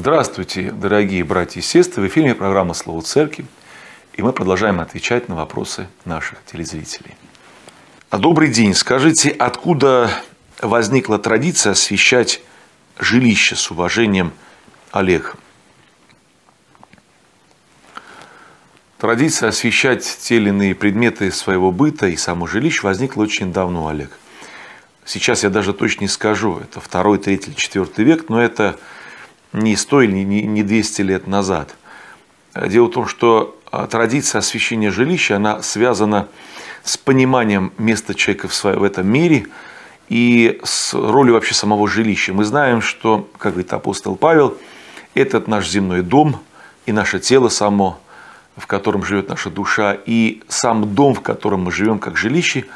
Здравствуйте, дорогие братья и сестры. В эфире программа «Слово Церкви». И мы продолжаем отвечать на вопросы наших телезрителей. А добрый день. Скажите, откуда возникла традиция освещать жилище с уважением Олег? Традиция освещать те или иные предметы своего быта и само жилище возникла очень давно, Олег. Сейчас я даже точно не скажу, это второй, третий, четвертый век, но это не 100 или не 200 лет назад. Дело в том, что а, традиция освящения жилища, она связана с пониманием места человека в, своем, в этом мире и с ролью вообще самого жилища. Мы знаем, что, как говорит апостол Павел, этот наш земной дом и наше тело само, в котором живет наша душа, и сам дом, в котором мы живем как жилище,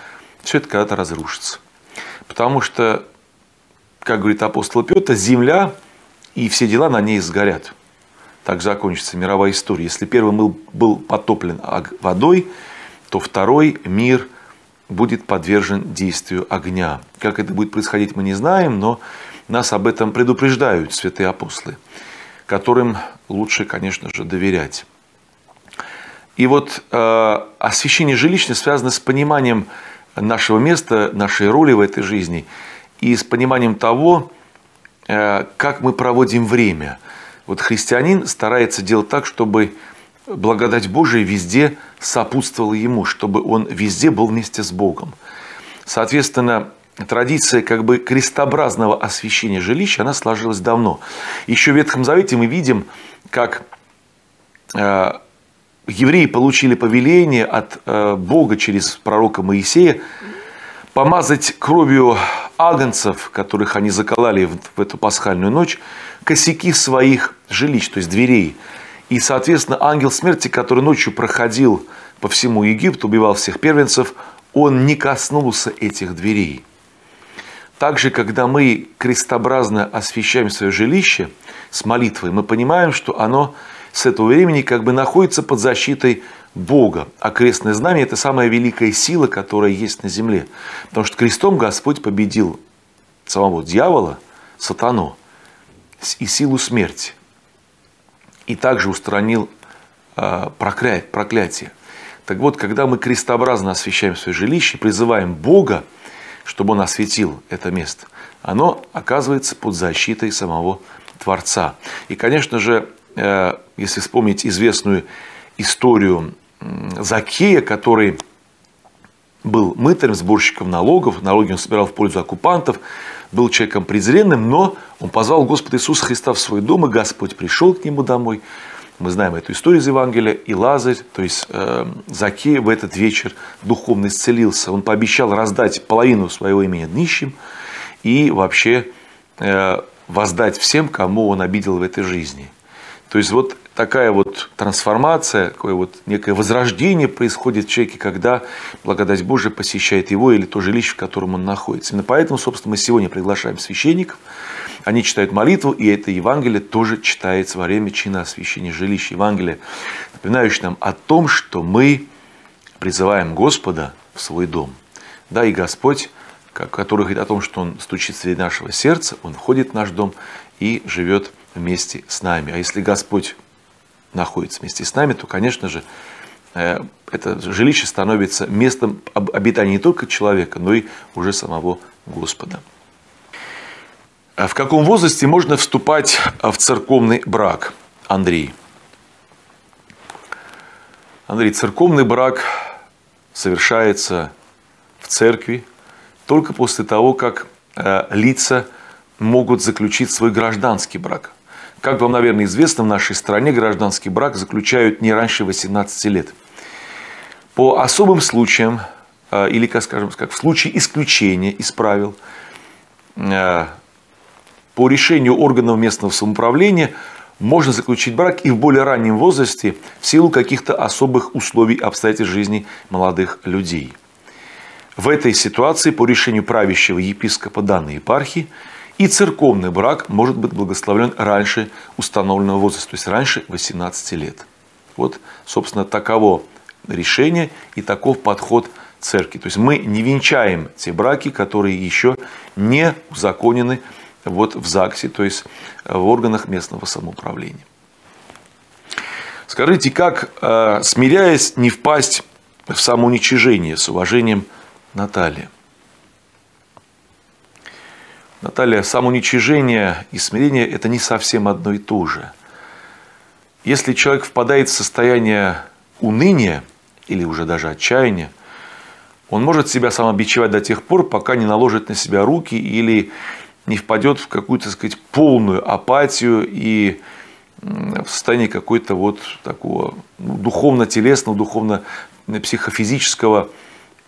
все это когда-то разрушится. Потому что, как говорит апостол Петр, земля и все дела на ней сгорят. Так закончится мировая история. Если первый мир был потоплен водой, то второй мир будет подвержен действию огня. Как это будет происходить, мы не знаем, но нас об этом предупреждают святые апостолы, которым лучше, конечно же, доверять. И вот э, освящение жилища связано с пониманием нашего места, нашей роли в этой жизни и с пониманием того, как мы проводим время. Вот христианин старается делать так, чтобы благодать Божия везде сопутствовала ему, чтобы он везде был вместе с Богом. Соответственно, традиция как бы крестообразного освящения жилища, она сложилась давно. Еще в Ветхом Завете мы видим, как э, евреи получили повеление от э, Бога через пророка Моисея помазать кровью агнцев, которых они заколали в эту пасхальную ночь, косяки своих жилищ, то есть дверей. И, соответственно, ангел смерти, который ночью проходил по всему Египту, убивал всех первенцев, он не коснулся этих дверей. Также, когда мы крестообразно освещаем свое жилище с молитвой, мы понимаем, что оно с этого времени как бы находится под защитой Бога. А крестное знамя – это самая великая сила, которая есть на земле. Потому что крестом Господь победил самого дьявола, сатану и силу смерти. И также устранил э, проклятие. Так вот, когда мы крестообразно освещаем свое жилище, призываем Бога, чтобы Он осветил это место, оно оказывается под защитой самого Творца. И, конечно же, э, если вспомнить известную историю Закея, который был мытарем, сборщиком налогов, налоги он собирал в пользу оккупантов, был человеком презренным, но он позвал Господа Иисуса Христа в свой дом, и Господь пришел к нему домой. Мы знаем эту историю из Евангелия. И Лазарь, то есть э, Закей в этот вечер духовно исцелился. Он пообещал раздать половину своего имени нищим и вообще э, воздать всем, кому он обидел в этой жизни. То есть вот такая вот трансформация, такое вот некое возрождение происходит в человеке, когда благодать Божия посещает его или то жилище, в котором он находится. Именно поэтому, собственно, мы сегодня приглашаем священников, они читают молитву, и это Евангелие тоже читается во время чина освящения жилища. Евангелие, напоминающее нам о том, что мы призываем Господа в свой дом. Да, и Господь, который говорит о том, что Он стучит среди нашего сердца, Он входит в наш дом и живет вместе с нами. А если Господь находится вместе с нами, то, конечно же, э, это жилище становится местом обитания не только человека, но и уже самого Господа. А в каком возрасте можно вступать в церковный брак, Андрей? Андрей, церковный брак совершается в церкви только после того, как э, лица могут заключить свой гражданский брак. Как вам, наверное, известно, в нашей стране гражданский брак заключают не раньше 18 лет. По особым случаям, э, или, скажем, как в случае исключения из правил, э, по решению органов местного самоуправления можно заключить брак и в более раннем возрасте в силу каких-то особых условий обстоятельств жизни молодых людей. В этой ситуации по решению правящего епископа данной епархии – и церковный брак может быть благословлен раньше установленного возраста, то есть раньше 18 лет. Вот, собственно, таково решение и таков подход церкви. То есть мы не венчаем те браки, которые еще не узаконены вот в ЗАГСе, то есть в органах местного самоуправления. Скажите, как, э, смиряясь, не впасть в самоуничижение с уважением Наталья? Наталья, самоуничижение и смирение – это не совсем одно и то же. Если человек впадает в состояние уныния или уже даже отчаяния, он может себя самобичевать до тех пор, пока не наложит на себя руки или не впадет в какую-то, сказать, полную апатию и в состоянии какой-то вот такого ну, духовно-телесного, духовно-психофизического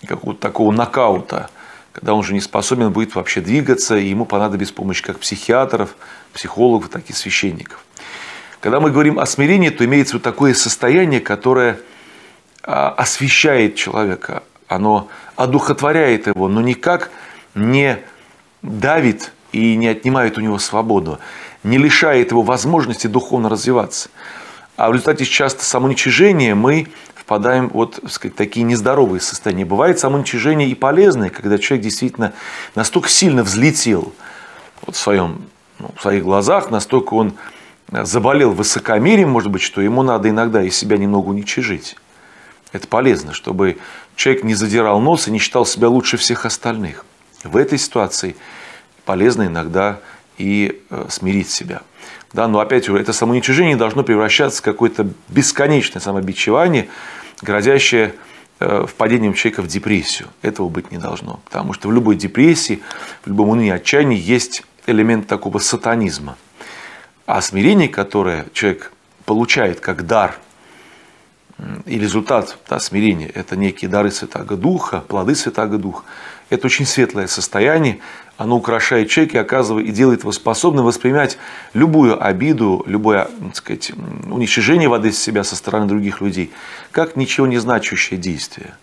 какого-то такого нокаута, когда он уже не способен будет вообще двигаться, и ему понадобится помощь как психиатров, психологов, так и священников. Когда мы говорим о смирении, то имеется вот такое состояние, которое а, освещает человека, оно одухотворяет его, но никак не давит и не отнимает у него свободу, не лишает его возможности духовно развиваться. А в результате часто самоуничижения мы впадаем вот в такие нездоровые состояния. Бывает самоуничижение и полезное, когда человек действительно настолько сильно взлетел вот в, своем, ну, в своих глазах, настолько он заболел высокомерием, может быть, что ему надо иногда из себя немного уничижить. Это полезно, чтобы человек не задирал нос и не считал себя лучше всех остальных. В этой ситуации полезно иногда и э, смирить себя. Да, но опять же, это самоуничижение должно превращаться в какое-то бесконечное самобичевание, грозящее э, впадением человека в депрессию. Этого быть не должно. Потому что в любой депрессии, в любом унынии отчаянии есть элемент такого сатанизма. А смирение, которое человек получает как дар и результат да, смирения – это некие дары Святаго Духа, плоды Святаго Духа. Это очень светлое состояние, оно украшает человека и оказывает и делает его способным воспринимать любую обиду, любое так сказать, уничижение воды из себя со стороны других людей, как ничего не значащее действие.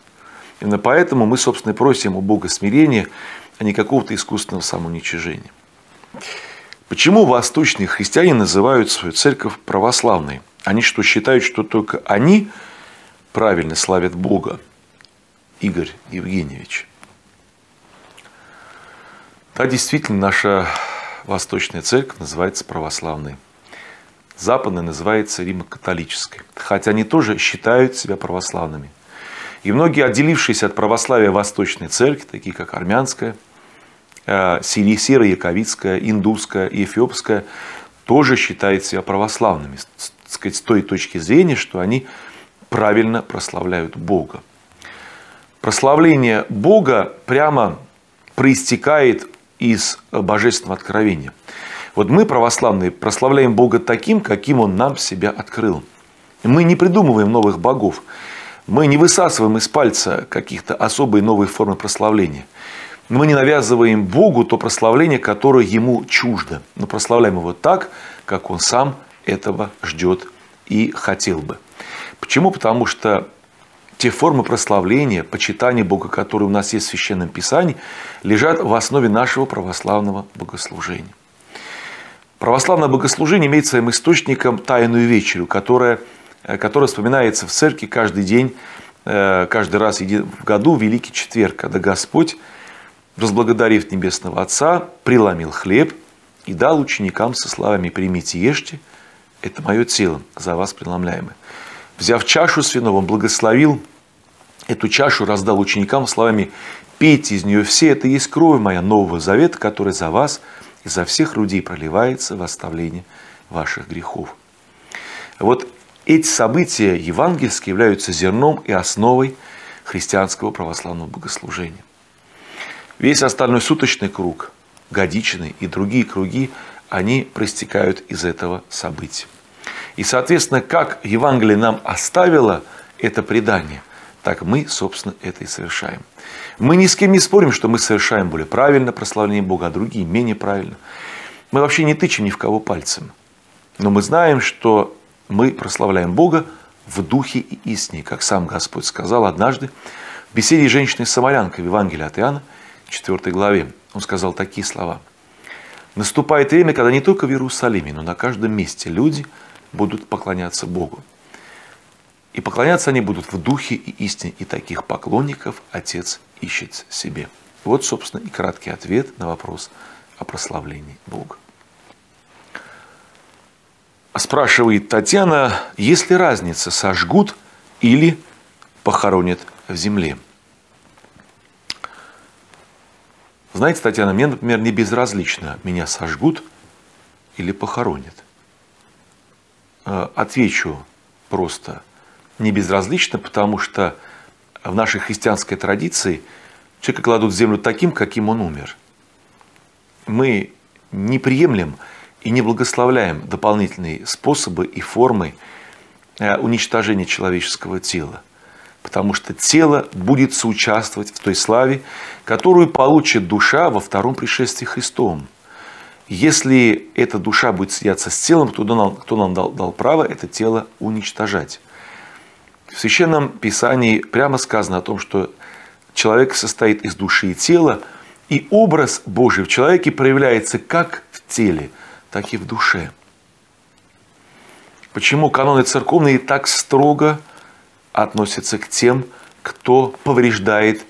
Именно поэтому мы, собственно, просим у Бога смирения, а не какого-то искусственного самоуничижения. Почему восточные христиане называют свою церковь православной? Они что, считают, что только они правильно славят Бога? Игорь Евгеньевич. Да, действительно, наша Восточная Церковь называется православной. Западная называется римо-католической. Хотя они тоже считают себя православными. И многие отделившиеся от православия Восточной Церкви, такие как армянская, э, сиро-яковицкая, индусская и эфиопская, тоже считают себя православными сказать, с той точки зрения, что они правильно прославляют Бога. Прославление Бога прямо проистекает из божественного откровения. Вот мы, православные, прославляем Бога таким, каким Он нам себя открыл. Мы не придумываем новых богов. Мы не высасываем из пальца каких-то особые новые формы прославления. Мы не навязываем Богу то прославление, которое Ему чуждо. Но прославляем Его так, как Он сам этого ждет и хотел бы. Почему? Потому что те формы прославления, почитания Бога, которые у нас есть в Священном Писании, лежат в основе нашего православного богослужения. Православное богослужение имеет своим источником тайную вечерю, которая, э, которая вспоминается в церкви каждый день, э, каждый раз в году, в Великий Четверг, когда Господь, возблагодарив Небесного Отца, преломил хлеб и дал ученикам со словами «Примите, ешьте, это мое тело, за вас преломляемое». Взяв чашу с вином, он благословил эту чашу, раздал ученикам словами «Пейте из нее все, это есть кровь моя Нового Завета, которая за вас и за всех людей проливается в оставление ваших грехов». Вот эти события евангельские являются зерном и основой христианского православного богослужения. Весь остальной суточный круг, годичный и другие круги, они проистекают из этого события. И, соответственно, как Евангелие нам оставило это предание, так мы, собственно, это и совершаем. Мы ни с кем не спорим, что мы совершаем более правильно прославление Бога, а другие менее правильно. Мы вообще не тычем ни в кого пальцем. Но мы знаем, что мы прославляем Бога в духе и истине, как сам Господь сказал однажды в беседе женщины самарянкой в Евангелии от Иоанна, 4 главе. Он сказал такие слова. «Наступает время, когда не только в Иерусалиме, но на каждом месте люди – будут поклоняться Богу. И поклоняться они будут в духе и истине, и таких поклонников Отец ищет себе. Вот, собственно, и краткий ответ на вопрос о прославлении Бога. Спрашивает Татьяна, есть ли разница, сожгут или похоронят в земле? Знаете, Татьяна, мне, например, не безразлично, меня сожгут или похоронят. Э, отвечу просто, не безразлично, потому что в нашей христианской традиции человека кладут в землю таким, каким он умер. Мы не приемлем и не благословляем дополнительные способы и формы э, уничтожения человеческого тела. Потому что тело будет соучаствовать в той славе, которую получит душа во втором пришествии Христовом. Если эта душа будет съедаться с телом, кто нам, кто нам дал, дал право это тело уничтожать? В Священном Писании прямо сказано о том, что человек состоит из души и тела, и образ Божий в человеке проявляется как в теле – так и в душе. Почему каноны церковные так строго относятся к тем, кто повреждает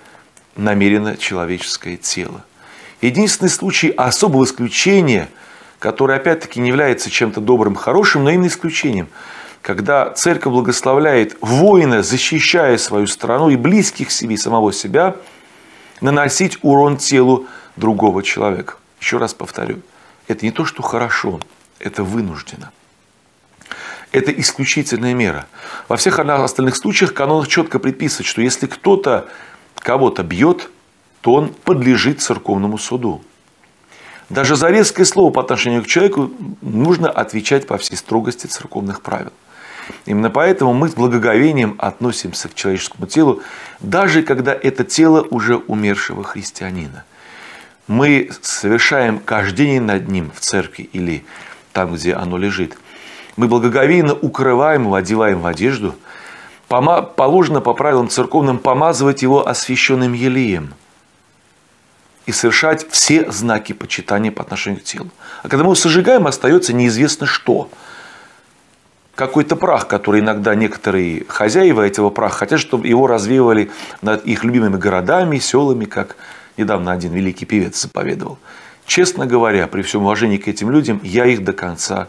намеренно человеческое тело? Единственный случай особого исключения, который опять-таки не является чем-то добрым, хорошим, но именно исключением, когда церковь благословляет воина, защищая свою страну и близких себе, самого себя, наносить урон телу другого человека. Еще раз повторю – это не то, что хорошо, это вынуждено. Это исключительная мера. Во всех остальных случаях канон четко предписывает, что если кто-то кого-то бьет, то он подлежит церковному суду. Даже за резкое слово по отношению к человеку нужно отвечать по всей строгости церковных правил. Именно поэтому мы с благоговением относимся к человеческому телу, даже когда это тело уже умершего христианина мы совершаем кождение над ним в церкви или там, где оно лежит. Мы благоговейно укрываем его, одеваем в одежду. Положено по правилам церковным помазывать его освященным елеем и совершать все знаки почитания по отношению к телу. А когда мы его сожигаем, остается неизвестно что. Какой-то прах, который иногда некоторые хозяева этого праха хотят, чтобы его развеивали над их любимыми городами, селами, как недавно один великий певец заповедовал. Честно говоря, при всем уважении к этим людям, я их до конца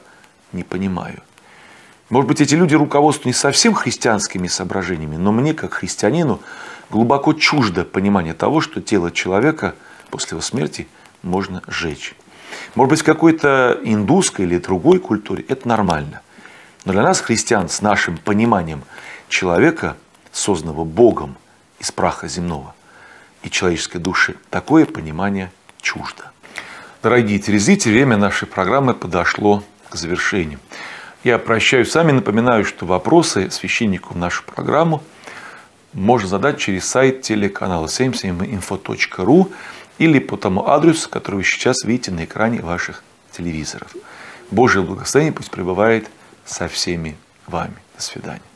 не понимаю. Может быть, эти люди руководствуются не совсем христианскими соображениями, но мне, как христианину, глубоко чуждо понимание того, что тело человека после его смерти можно сжечь. Может быть, в какой-то индусской или другой культуре это нормально. Но для нас, христиан, с нашим пониманием человека, созданного Богом из праха земного – и человеческой души, такое понимание чуждо. Дорогие телезрители, время нашей программы подошло к завершению. Я прощаюсь с вами, напоминаю, что вопросы священнику в нашу программу можно задать через сайт телеканала 77info.ru или по тому адресу, который вы сейчас видите на экране ваших телевизоров. Божье благословение пусть пребывает со всеми вами. До свидания.